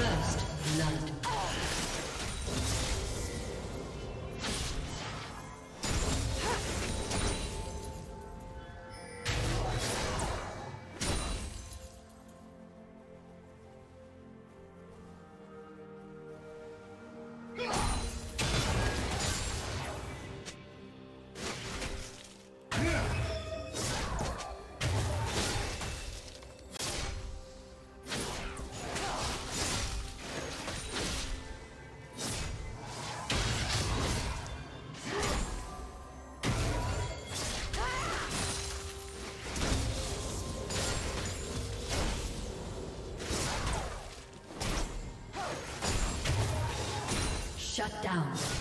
First blood. Shut down.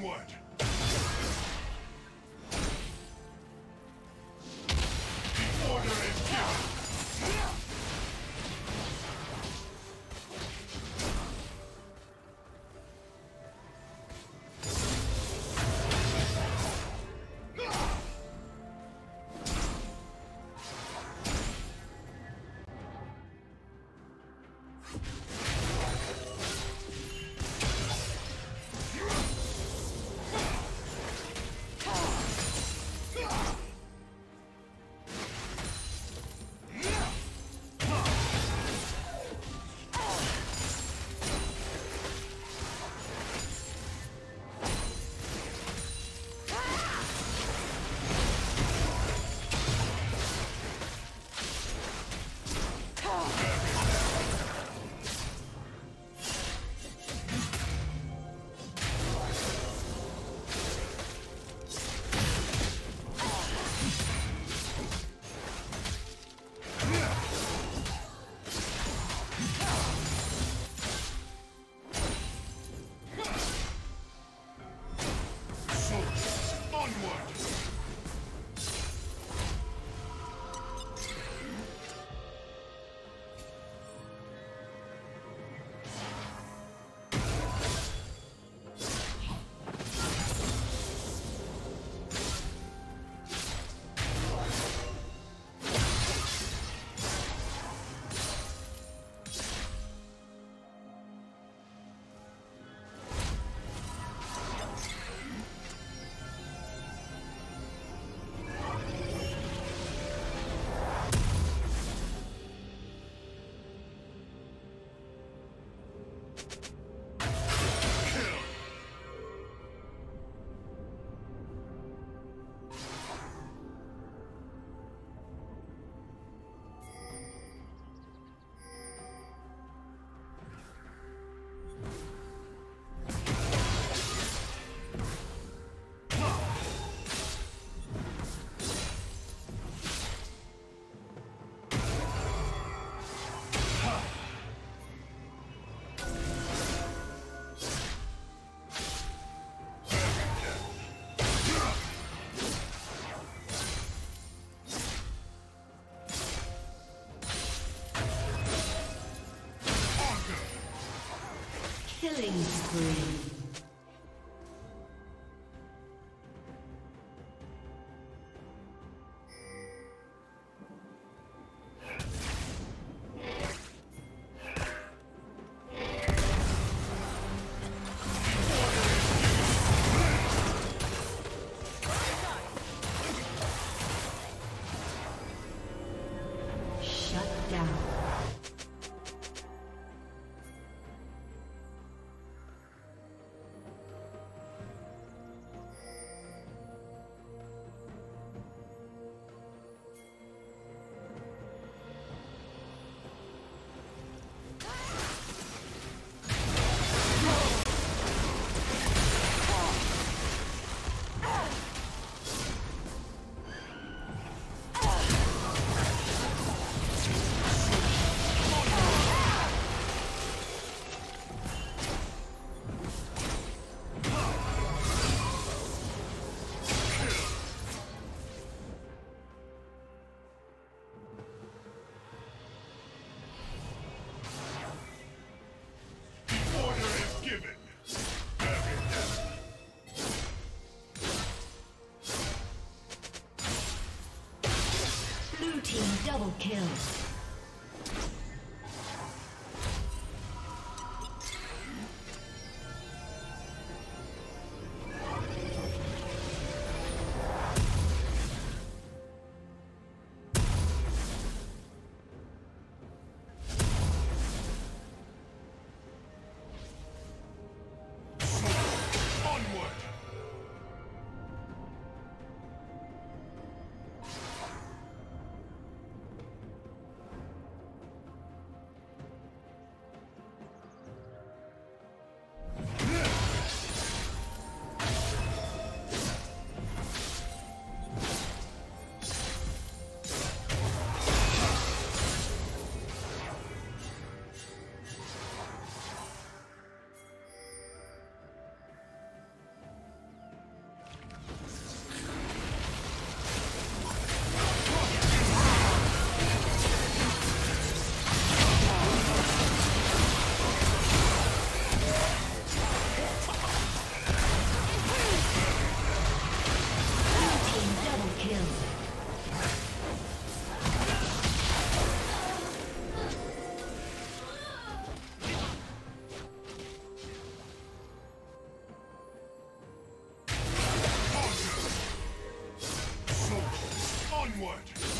Onward! Killing spree. Double kill. forward!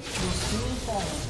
Will soon fall.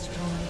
Destroyed.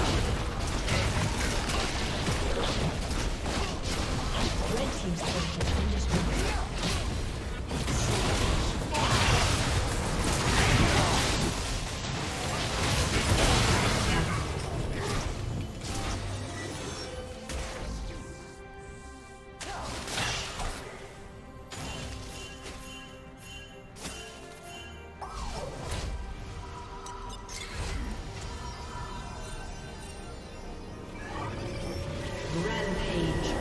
Rampage.